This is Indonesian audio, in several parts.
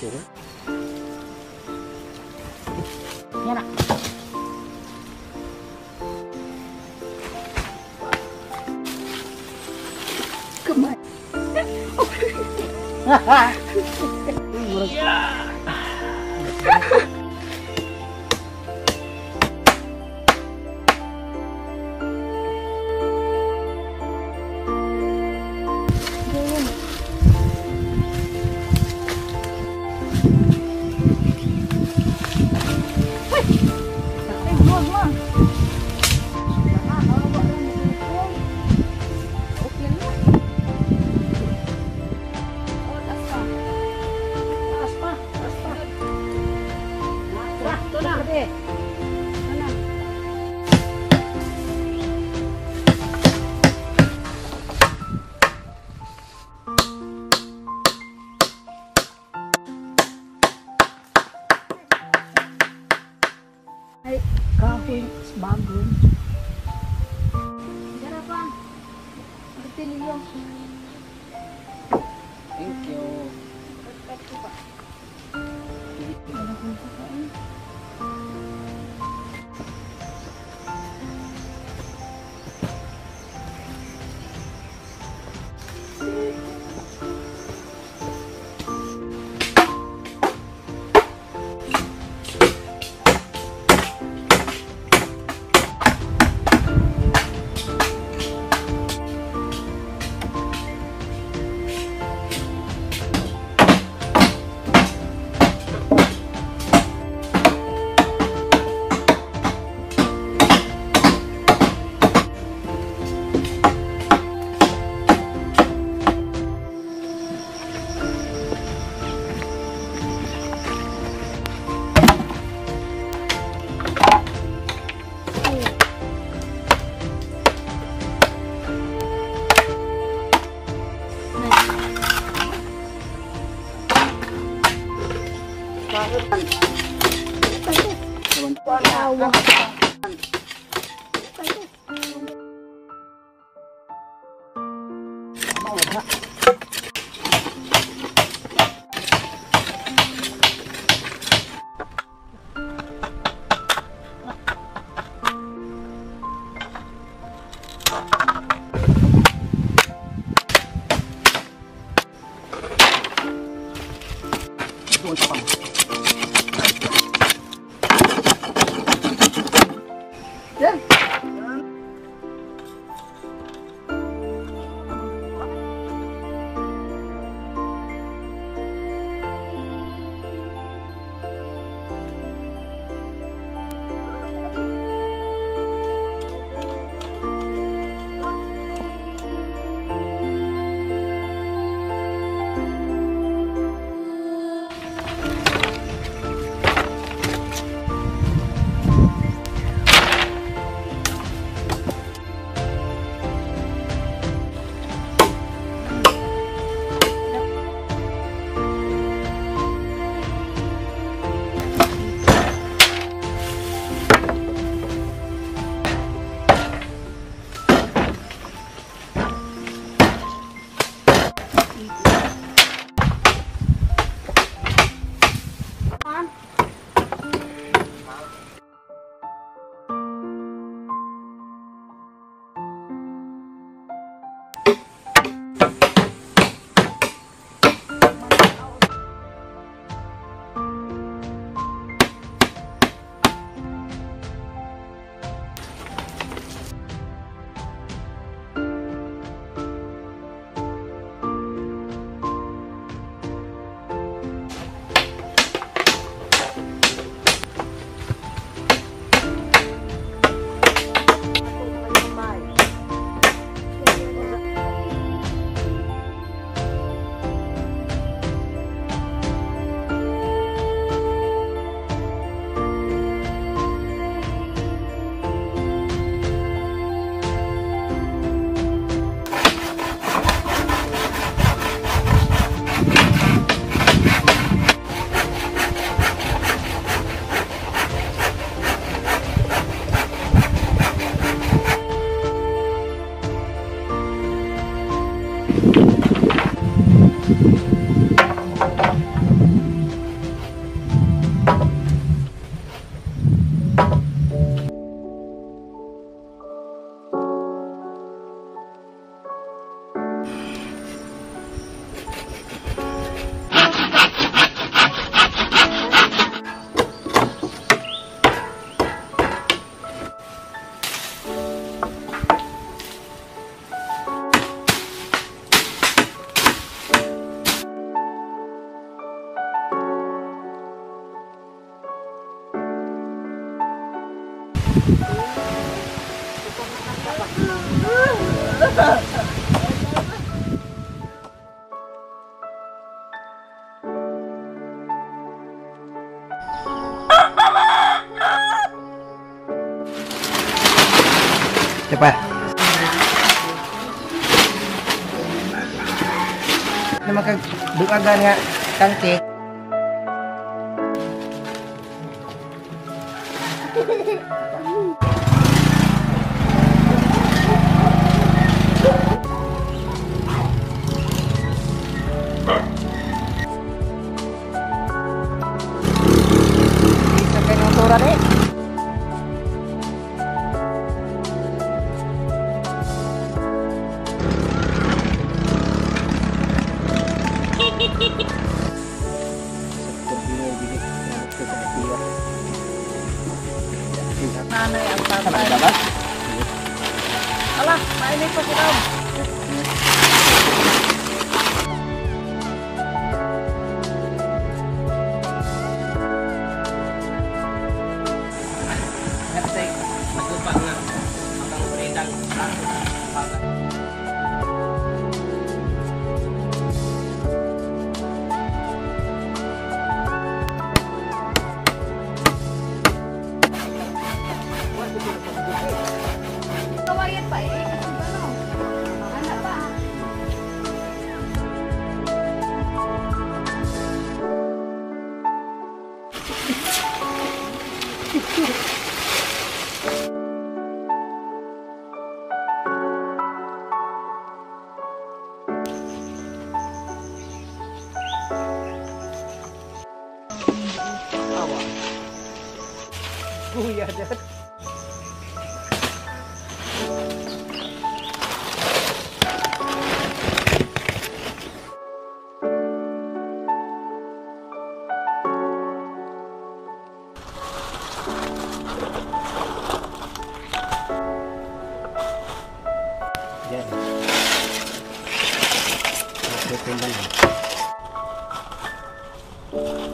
行。了干嘛？哈哈我 Ay, kahoy, bagong. Garapan. Martilyo. Thank you. Pagkat ko ba? Ano kung banget. Wow. Gel. pa. Na magkagduagan nga kantik. 経験だな。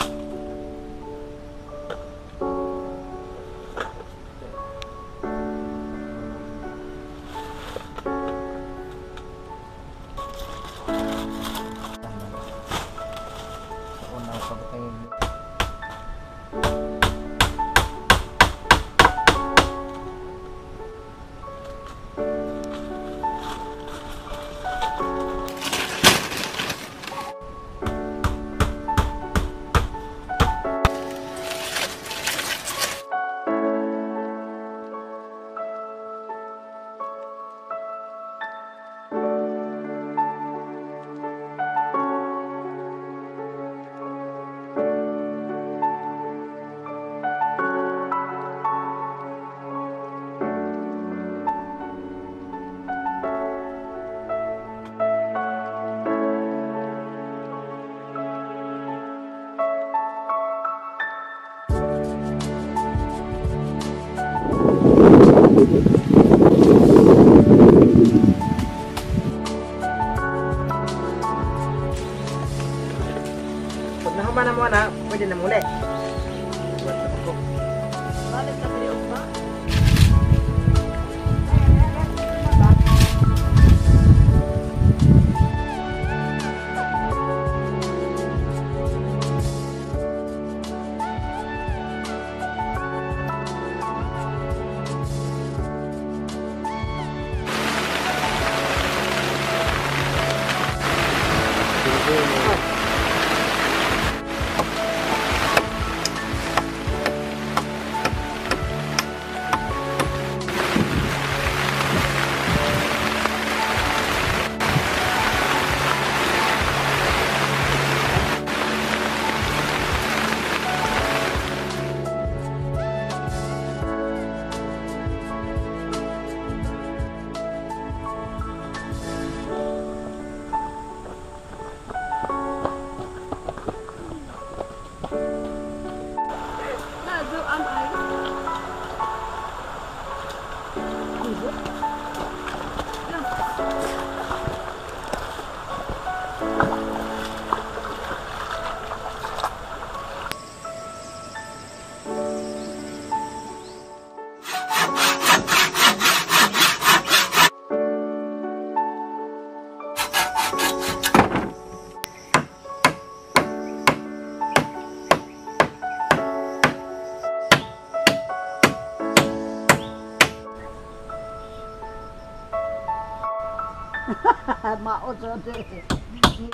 Maot sa di.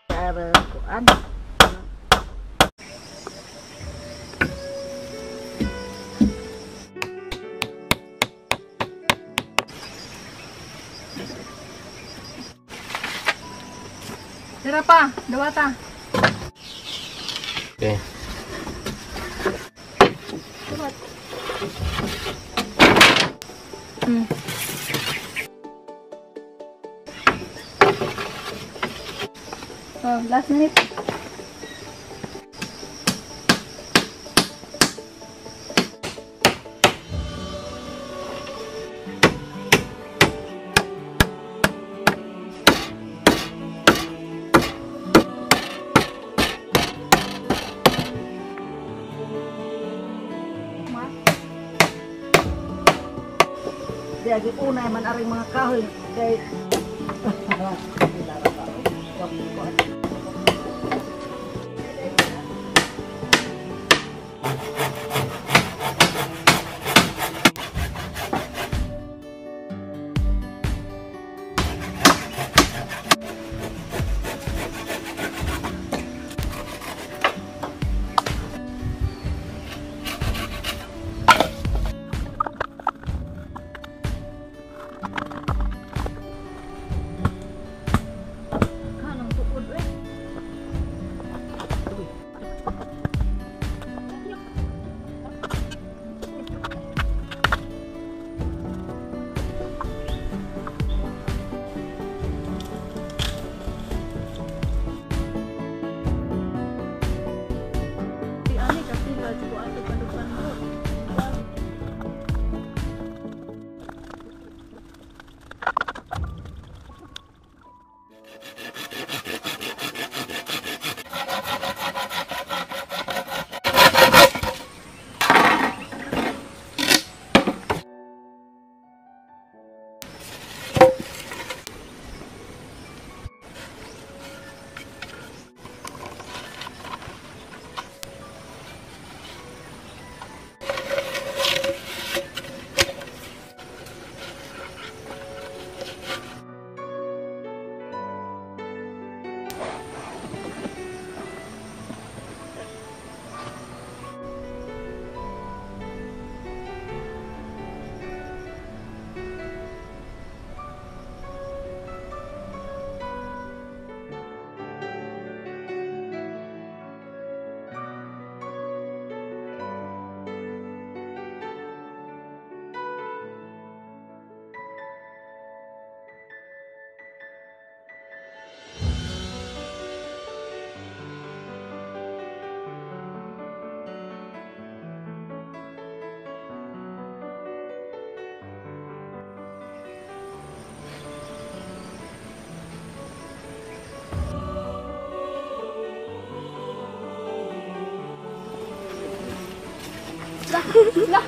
Pero kuan. Tira pa, dawata. Okay. Hmm. Oh, last minute. Di agi unay man aring mga 来来